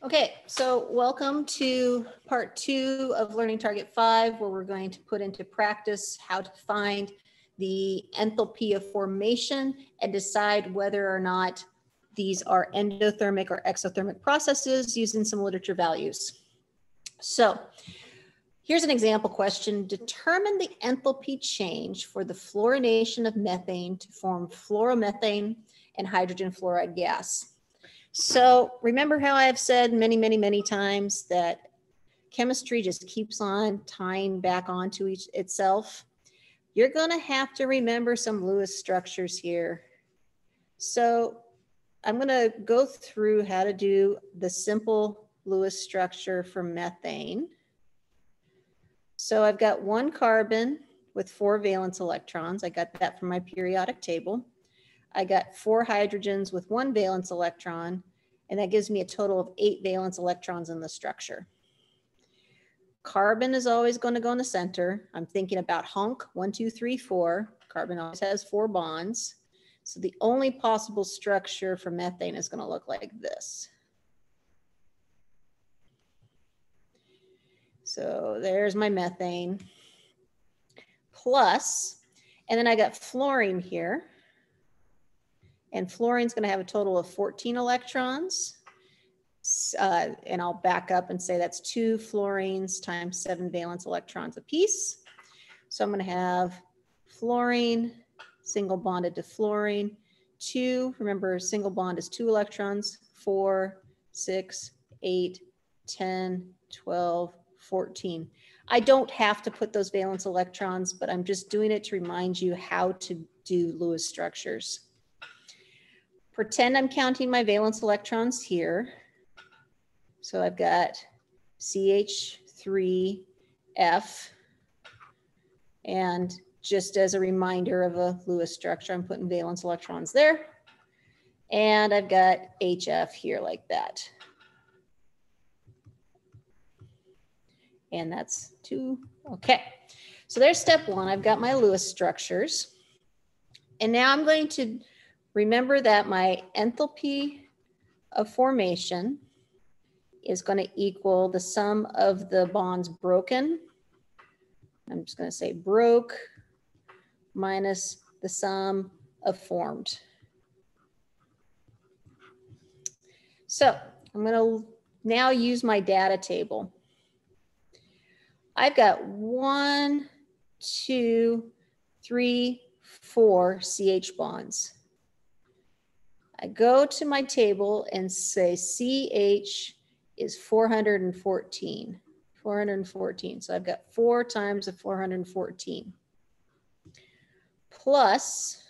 Okay, so welcome to part two of Learning Target Five, where we're going to put into practice how to find the enthalpy of formation and decide whether or not these are endothermic or exothermic processes using some literature values. So here's an example question. Determine the enthalpy change for the fluorination of methane to form fluoromethane and hydrogen fluoride gas. So remember how I've said many, many, many times that chemistry just keeps on tying back onto each itself. You're going to have to remember some Lewis structures here. So I'm going to go through how to do the simple Lewis structure for methane. So I've got one carbon with four valence electrons. I got that from my periodic table. I got four hydrogens with one valence electron, and that gives me a total of eight valence electrons in the structure. Carbon is always going to go in the center. I'm thinking about hunk, one, two, three, four. Carbon always has four bonds. So the only possible structure for methane is going to look like this. So there's my methane plus, and then I got fluorine here. And fluorine's going to have a total of 14 electrons. Uh, and I'll back up and say that's two fluorines times seven valence electrons apiece. So I'm going to have fluorine, single bonded to fluorine, two, remember a single bond is two electrons, four, six, eight, 10, 12, 14. I don't have to put those valence electrons, but I'm just doing it to remind you how to do Lewis structures. Pretend I'm counting my valence electrons here. So I've got CH3F. And just as a reminder of a Lewis structure, I'm putting valence electrons there. And I've got HF here like that. And that's two. Okay. So there's step one. I've got my Lewis structures. And now I'm going to Remember that my enthalpy of formation is going to equal the sum of the bonds broken. I'm just going to say broke minus the sum of formed. So I'm going to now use my data table. I've got one, two, three, four CH bonds. I go to my table and say CH is 414. 414. So I've got four times of 414. Plus,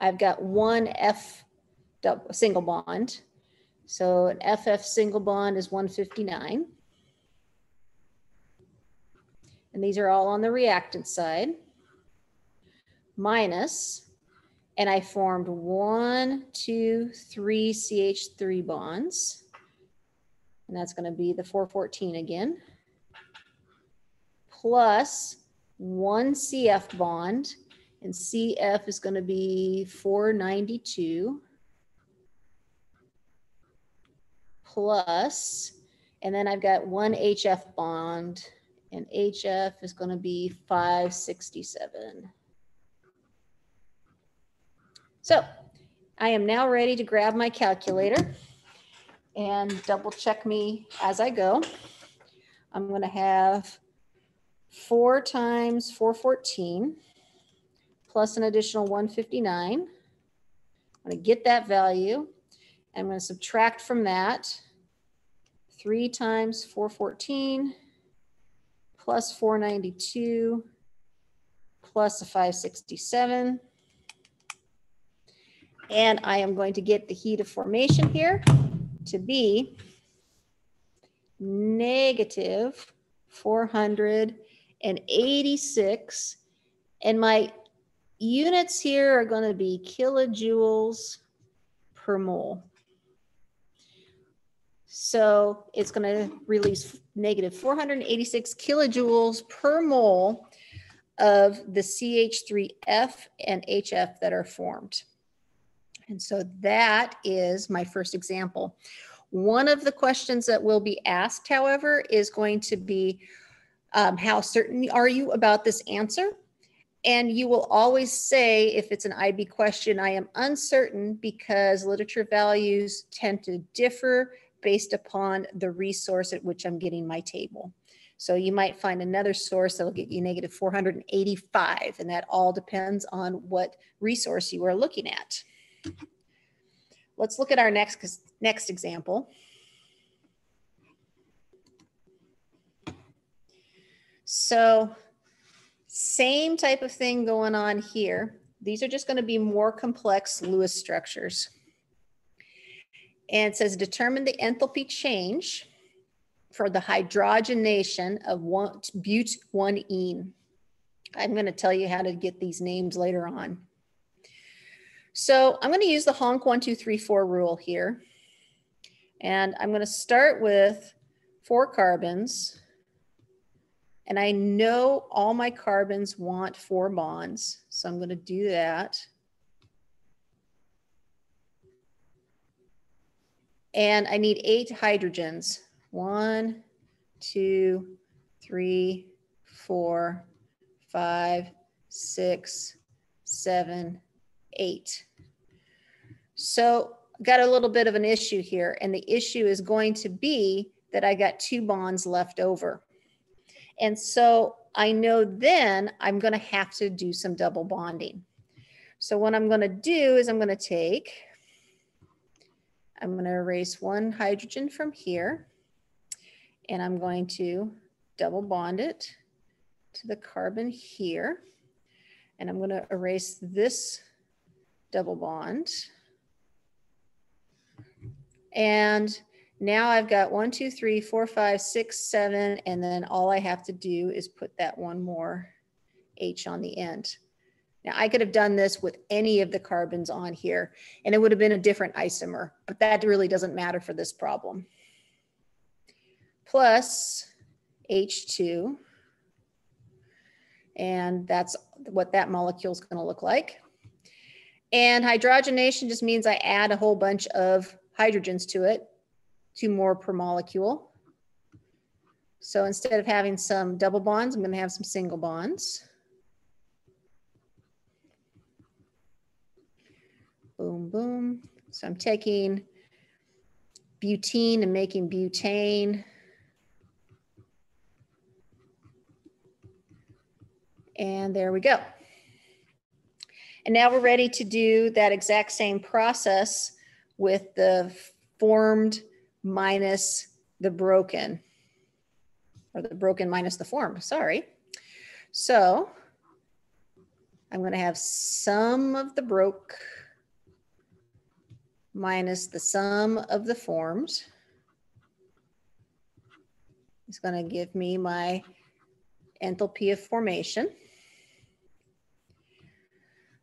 I've got one F double, single bond. So an FF single bond is 159. And these are all on the reactant side. Minus and I formed one, two, three CH3 bonds. And that's going to be the 414 again, plus one CF bond. And CF is going to be 492 plus, and then I've got one HF bond, and HF is going to be 567. So I am now ready to grab my calculator and double check me as I go. I'm going to have four times 414 plus an additional 159. I'm to get that value. I'm to subtract from that 3 times 414 plus 492 plus a 567 and I am going to get the heat of formation here to be negative 486. And my units here are going to be kilojoules per mole. So it's going to release negative 486 kilojoules per mole of the CH3F and HF that are formed. And so that is my first example. One of the questions that will be asked, however, is going to be um, how certain are you about this answer? And you will always say, if it's an IB question, I am uncertain because literature values tend to differ based upon the resource at which I'm getting my table. So you might find another source that will get you negative 485, and that all depends on what resource you are looking at. Let's look at our next, next example. So same type of thing going on here. These are just going to be more complex Lewis structures. And it says determine the enthalpy change for the hydrogenation of one, but-1-ene. I'm going to tell you how to get these names later on. So I'm going to use the honk one, two, three, four rule here. And I'm going to start with four carbons. And I know all my carbons want four bonds. So I'm going to do that. And I need eight hydrogens. One, two, three, four, five, six, seven, eight. So got a little bit of an issue here. And the issue is going to be that I got two bonds left over. And so I know then I'm going to have to do some double bonding. So what I'm going to do is I'm going to take, I'm going to erase one hydrogen from here, and I'm going to double bond it to the carbon here. And I'm going to erase this double bond. And now I've got one, two, three, four, five, six, seven, and then all I have to do is put that one more H on the end. Now I could have done this with any of the carbons on here and it would have been a different isomer, but that really doesn't matter for this problem. Plus H2, and that's what that molecule is going to look like. And hydrogenation just means I add a whole bunch of hydrogens to it two more per molecule. So instead of having some double bonds, I'm going to have some single bonds. Boom, boom. So I'm taking butene and making butane. And there we go. And now we're ready to do that exact same process with the formed minus the broken, or the broken minus the form, sorry. So I'm going to have sum of the broke minus the sum of the forms. It's going to give me my enthalpy of formation.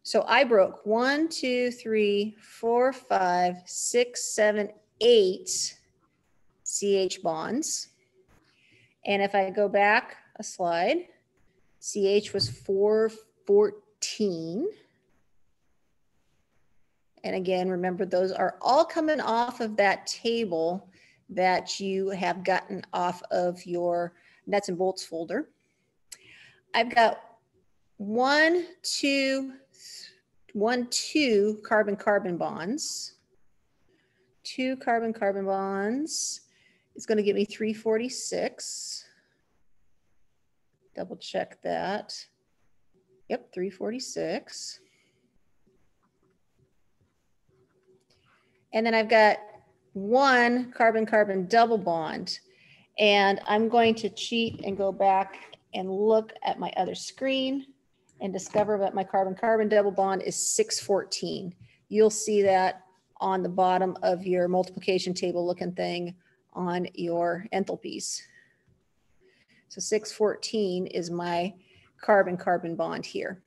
So I broke one, two, three, four, five, six, seven, eight CH bonds. And if I go back a slide, CH was 414. And again, remember those are all coming off of that table that you have gotten off of your nuts and bolts folder. I've got one, two, one, two carbon-carbon bonds, two carbon-carbon bonds, it's going to give me 346. Double check that. Yep, 346. And then I've got one carbon-carbon double bond. And I'm going to cheat and go back and look at my other screen and discover that my carbon-carbon double bond is 614. You'll see that on the bottom of your multiplication table looking thing on your enthalpies. So 614 is my carbon-carbon bond here.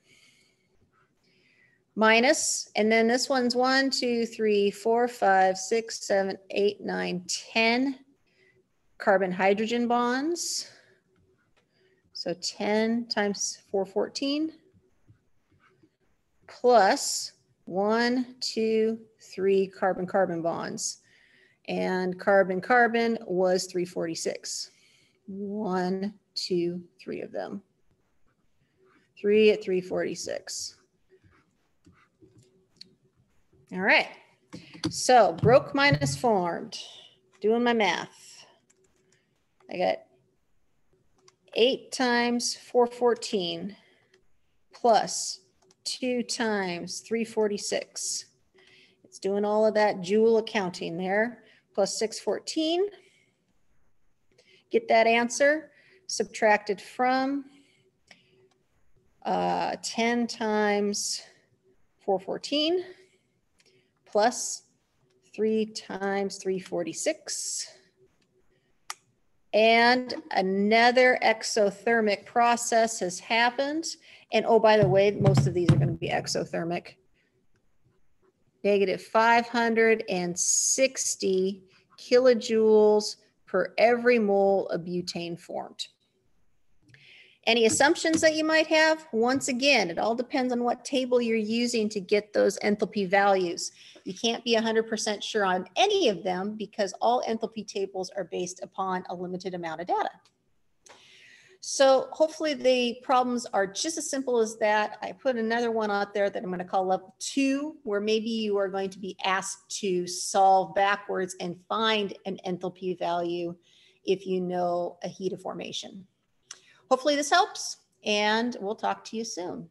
Minus, and then this one's one, two, three, four, five, six, seven, eight, nine, 10 carbon-hydrogen bonds. So 10 times 414 plus one, two, three carbon-carbon bonds. and carbon carbon was 346. One, two, three of them. Three at 346. All right. So broke minus formed. Doing my math. I got eight times 414 plus two times 346. It's doing all of that joule accounting there, plus 614. Get that answer subtracted from uh, 10 times 414 plus 3 times 346. And another exothermic process has happened. And oh, by the way, most of these are going to be exothermic. Negative 560 kilojoules per every mole of butane formed. Any assumptions that you might have? Once again, it all depends on what table you're using to get those enthalpy values. You can't be 100% sure on any of them because all enthalpy tables are based upon a limited amount of data. So hopefully the problems are just as simple as that. I put another one out there that I'm going to call level two, where maybe you are going to be asked to solve backwards and find an enthalpy value if you know a heat of formation. Hopefully this helps and we'll talk to you soon.